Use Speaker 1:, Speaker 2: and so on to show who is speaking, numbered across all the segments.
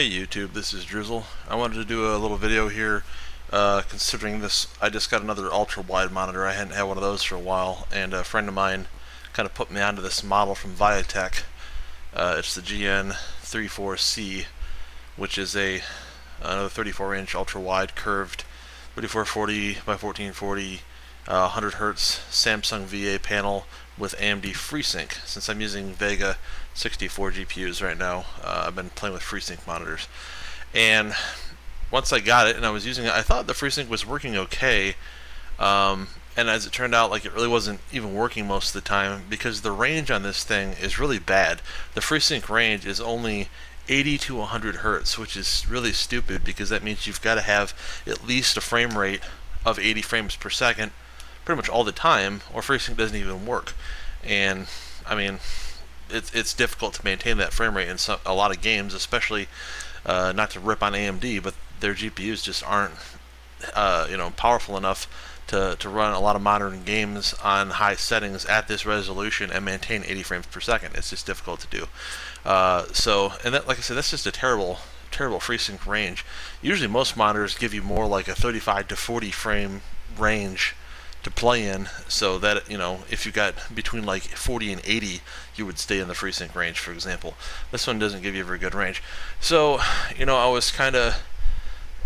Speaker 1: Hey YouTube, this is Druuzil. I wanted to do a little video here uh, considering this, I just got another ultra wide monitor. I hadn't had one of those for a while and a friend of mine kind of put me onto this model from Viotek. Uh, it's the GN34C which is a another 34 inch ultra wide curved 3440 by 1440 uh, 100 hertz Samsung VA panel with AMD FreeSync. Since I'm using Vega 64 GPUs right now, uh, I've been playing with FreeSync monitors. And once I got it and I was using it, I thought the FreeSync was working okay. Um, and as it turned out, like it really wasn't even working most of the time because the range on this thing is really bad. The FreeSync range is only 80 to 100 hertz, which is really stupid because that means you've got to have at least a frame rate of 80 frames per second pretty much all the time, or FreeSync doesn't even work. And I mean, it's it's difficult to maintain that frame rate in some, a lot of games, especially uh, not to rip on AMD, but their GPUs just aren't uh, you know powerful enough to, to run a lot of modern games on high settings at this resolution and maintain 80 frames per second. It's just difficult to do. Uh, so, and that, like I said, that's just a terrible, terrible FreeSync range. Usually, most monitors give you more like a 35 to 40 frame range to play in so that you know if you got between like 40 and 80 you would stay in the FreeSync range for example. This one doesn't give you a very good range. So you know I was kind of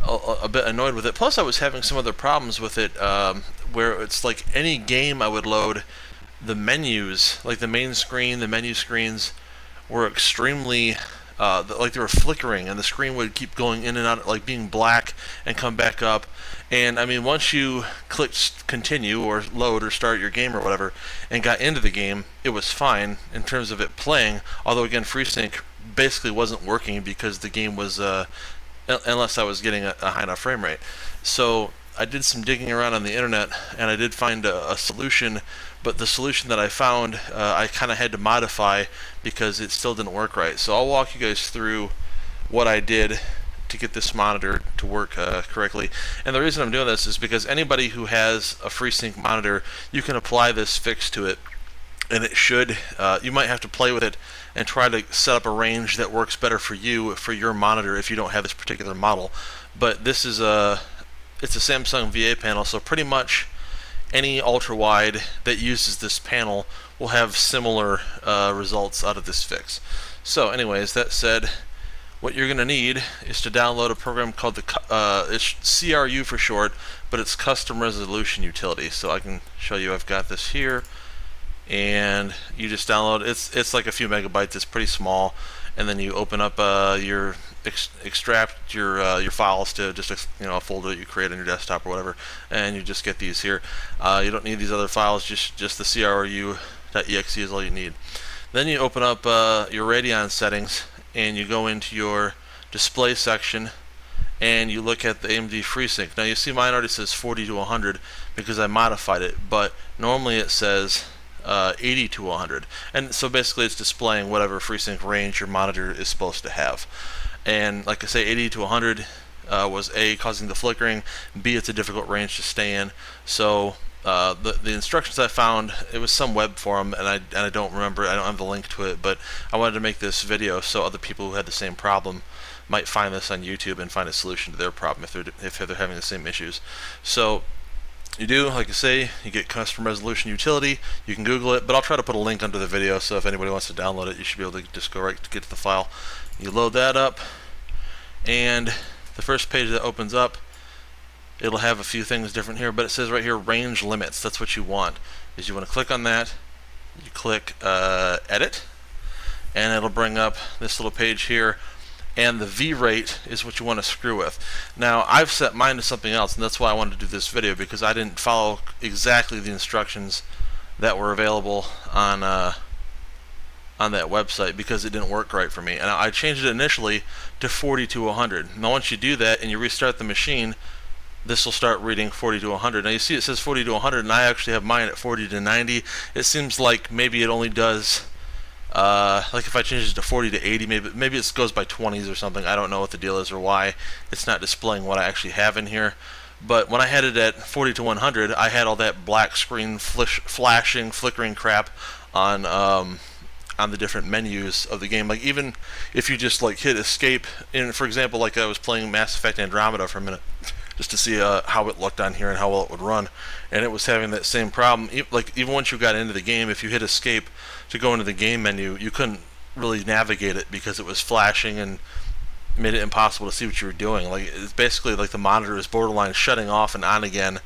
Speaker 1: a, a, bit annoyed with it. Plus I was having some other problems with it um, where it's like any game I would load the menus like the main screen the menu screens were extremely uh, like they were flickering and the screen would keep going in and out like being black and come back up. And I mean once you clicked continue or load or start your game or whatever and got into the game it was fine in terms of it playing. Although again FreeSync basically wasn't working because the game was uh, unless I was getting a, a high enough frame rate. So I did some digging around on the internet and I did find a, a solution but the solution that I found uh, I kind of had to modify because it still didn't work right. So I'll walk you guys through what I did to get this monitor to work uh, correctly. And the reason I'm doing this is because anybody who has a FreeSync monitor you can apply this fix to it and it should uh, you might have to play with it and try to set up a range that works better for you for your monitor if you don't have this particular model. But this is a it's a Samsung VA panel, so pretty much any ultra wide that uses this panel will have similar uh, results out of this fix. So anyways, that said, what you're going to need is to download a program called the uh, it's CRU for short, but it's Custom Resolution Utility. So I can show you I've got this here, and you just download. It's it's like a few megabytes. It's pretty small, and then you open up uh, your ex extract your uh, your files to just a, you know a folder that you create on your desktop or whatever, and you just get these here. Uh, you don't need these other files. Just just the CRU.exe is all you need. Then you open up uh, your Radeon settings and you go into your display section and you look at the AMD FreeSync. Now you see mine already says 40 to 100 because I modified it, but normally it says uh, 80 to 100. And so basically it's displaying whatever FreeSync range your monitor is supposed to have and like I say 80 to 100 uh, was A causing the flickering B it's a difficult range to stay in so uh, the, the instructions I found it was some web forum and I, and I don't remember I don't have the link to it but I wanted to make this video so other people who had the same problem might find this on YouTube and find a solution to their problem if they're, if they're having the same issues so you do, like I say, you get custom resolution utility. You can Google it, but I'll try to put a link under the video, so if anybody wants to download it, you should be able to just go right to get to the file. You load that up, and the first page that opens up, it'll have a few things different here, but it says right here range limits. That's what you want. Is you want to click on that, you click uh, edit, and it'll bring up this little page here and the V rate is what you want to screw with. Now I've set mine to something else and that's why I wanted to do this video because I didn't follow exactly the instructions that were available on uh, on that website because it didn't work right for me. And I changed it initially to 40 to 100 now once you do that and you restart the machine this will start reading 40 to 100 now you see it says 40 to 100 and I actually have mine at 40 to 90 it seems like maybe it only does uh, like if I change it to 40 to 80, maybe maybe it goes by 20s or something. I don't know what the deal is or why. It's not displaying what I actually have in here. But when I had it at 40 to 100, I had all that black screen flashing, flickering crap on um, on the different menus of the game. Like even if you just like hit escape, and for example, like I was playing Mass Effect Andromeda for a minute, just to see uh, how it looked on here and how well it would run, and it was having that same problem. Like even once you got into the game, if you hit escape to go into the game menu, you couldn't really navigate it because it was flashing and made it impossible to see what you were doing. Like it's basically like the monitor is borderline shutting off and on again,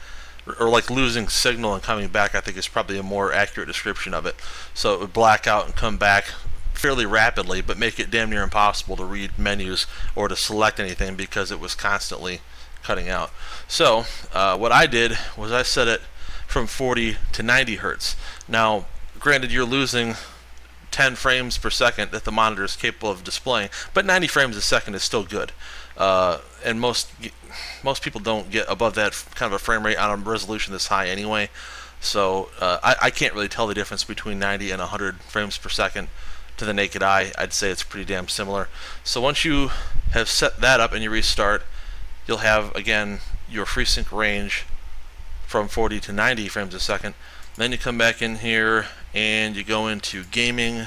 Speaker 1: or, like losing signal and coming back. I think is probably a more accurate description of it. So it would black out and come back fairly rapidly, but make it damn near impossible to read menus or to select anything because it was constantly cutting out. So uh, what I did was I set it from 40 to 90 hertz. Now, granted, you're losing 10 frames per second that the monitor is capable of displaying, but 90 frames a second is still good. Uh, and most most people don't get above that kind of a frame rate on a resolution this high anyway. So uh, I, I can't really tell the difference between 90 and 100 frames per second to the naked eye. I'd say it's pretty damn similar. So once you have set that up and you restart, you'll have again your FreeSync range from 40 to 90 frames a second. Then you come back in here and you go into gaming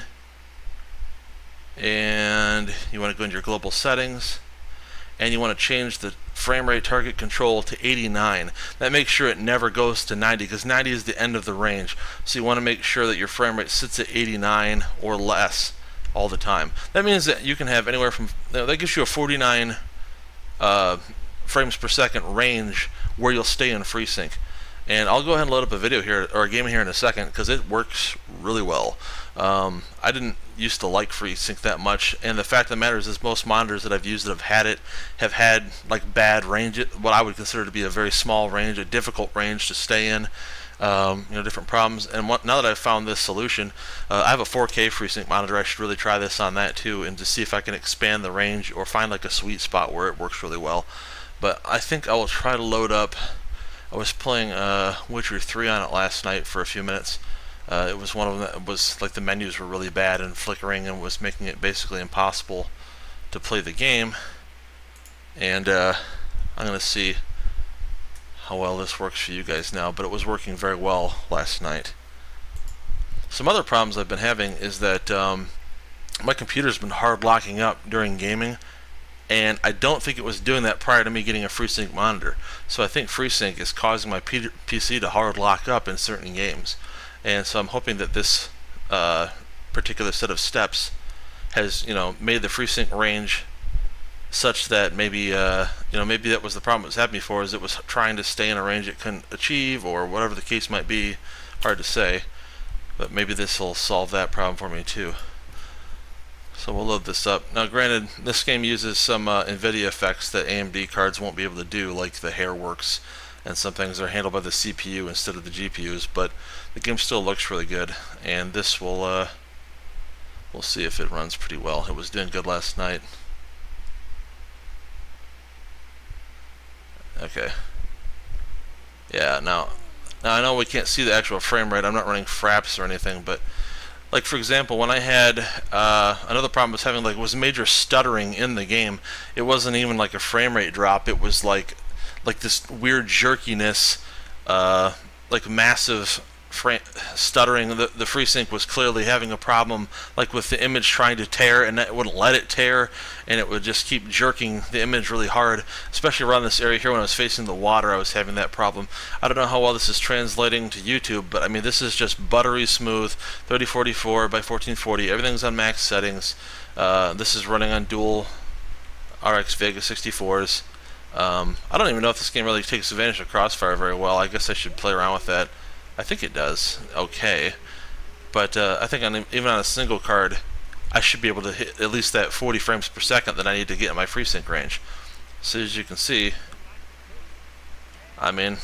Speaker 1: and you want to go into your global settings and you want to change the frame rate target control to 89. That makes sure it never goes to 90 because 90 is the end of the range. So you want to make sure that your frame rate sits at 89 or less all the time. That means that you can have anywhere from, you know, that gives you a 49 uh, frames per second range where you'll stay in FreeSync. And I'll go ahead and load up a video here, or a game here in a second, because it works really well. Um, I didn't used to like FreeSync that much, and the fact of the matter is, is most monitors that I've used that have had it have had like bad range, what I would consider to be a very small range, a difficult range to stay in. Um, you know, different problems. And what, now that I've found this solution, uh, I have a 4K FreeSync monitor. I should really try this on that too, and to see if I can expand the range or find like a sweet spot where it works really well. But I think I will try to load up. I was playing uh, Witcher 3 on it last night for a few minutes. Uh, it was one of them that was like the menus were really bad and flickering and was making it basically impossible to play the game. And uh, I'm going to see how well this works for you guys now, but it was working very well last night. Some other problems I've been having is that um, my computer's been hard locking up during gaming, and I don't think it was doing that prior to me getting a FreeSync monitor. So I think FreeSync is causing my P PC to hard lock up in certain games. And so I'm hoping that this uh, particular set of steps has, you know, made the FreeSync range such that maybe, uh, you know, maybe that was the problem it was having before, is it was trying to stay in a range it couldn't achieve, or whatever the case might be. Hard to say, but maybe this will solve that problem for me too. So we'll load this up. Now granted, this game uses some uh, NVIDIA effects that AMD cards won't be able to do, like the hair works and some things are handled by the CPU instead of the GPUs, but the game still looks really good, and this will, uh, we'll see if it runs pretty well. It was doing good last night. Okay. Yeah, now, now I know we can't see the actual frame rate. I'm not running fraps or anything, but like for example, when I had uh, another problem was having like was major stuttering in the game. It wasn't even like a frame rate drop. It was like like this weird jerkiness, uh, like massive stuttering. The, the FreeSync was clearly having a problem, like with the image trying to tear, and it wouldn't let it tear, and it would just keep jerking the image really hard, especially around this area here when I was facing the water, I was having that problem. I don't know how well this is translating to YouTube, but I mean, this is just buttery smooth, 3044 by 1440, everything's on max settings. Uh, this is running on dual RX Vega 64s. Um, I don't even know if this game really takes advantage of Crossfire very well. I guess I should play around with that. I think it does. Okay. But uh, I think on, even on a single card, I should be able to hit at least that 40 frames per second that I need to get in my FreeSync range. So as you can see, I mean,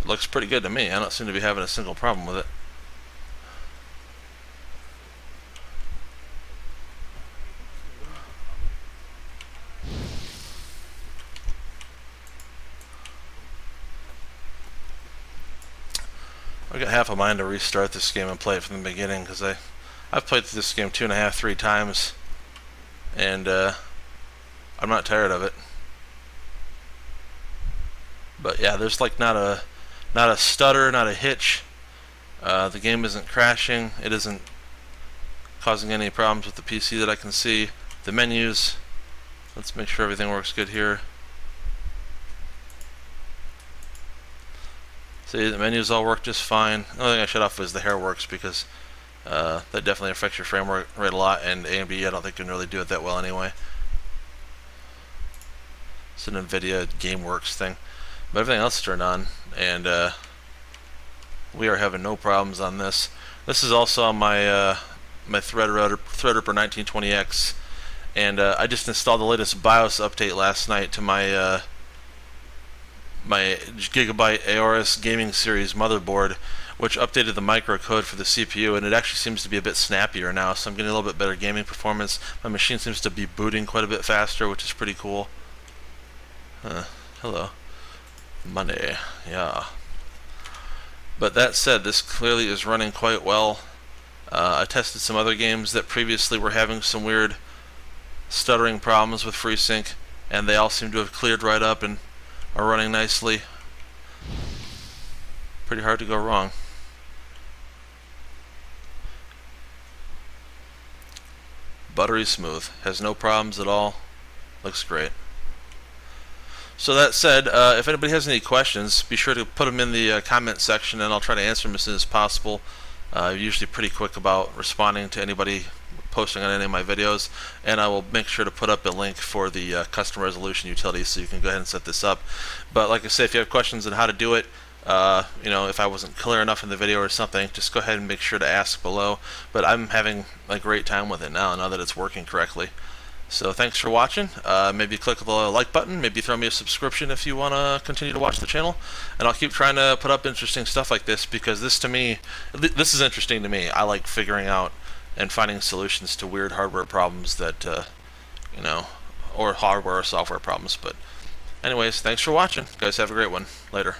Speaker 1: it looks pretty good to me. I don't seem to be having a single problem with it. I got half a mind to restart this game and play it from the beginning because I I've played this game two and a half, three times, and uh, I'm not tired of it. But yeah, there's like not a not a stutter, not a hitch. Uh, the game isn't crashing. It isn't causing any problems with the PC that I can see. The menus, let's make sure everything works good here. See, the menus all work just fine. The only thing I shut off was the hair works because uh, that definitely affects your frame rate a lot, and AMD I don't think can really do it that well anyway. It's an NVIDIA GameWorks thing. But everything else is turned on, and uh, we are having no problems on this. This is also on my uh, my Threadripper, Threadripper 1920X, and uh, I just installed the latest BIOS update last night to my uh, my Gigabyte Aorus Gaming Series motherboard, which updated the microcode for the CPU, and it actually seems to be a bit snappier now, so I'm getting a little bit better gaming performance. My machine seems to be booting quite a bit faster, which is pretty cool. Hello. Money, yeah. But that said, this clearly is running quite well. Uh, I tested some other games that previously were having some weird stuttering problems with FreeSync, and they all seem to have cleared right up and are running nicely. Pretty hard to go wrong. Buttery smooth. Has no problems at all. Looks great. So that said, uh, if anybody has any questions, be sure to put them in the uh, comment section and I'll try to answer them as soon as possible. Uh, usually pretty quick about responding to anybody posting on any of my videos and I will make sure to put up a link for the uh, custom resolution utility so you can go ahead and set this up. But like I said, if you have questions on how to do it, uh, you know, if I wasn't clear enough in the video or something, just go ahead and make sure to ask below. But I'm having a great time with it now, now that it's working correctly. So thanks for watching. Uh, maybe click the like button. Maybe throw me a subscription if you want to continue to watch the channel. And I'll keep trying to put up interesting stuff like this because this to me, this is interesting to me. I like figuring out and finding solutions to weird hardware problems that, uh, you know, or hardware or software problems. But anyways, thanks for watching. Guys, have a great one. Later.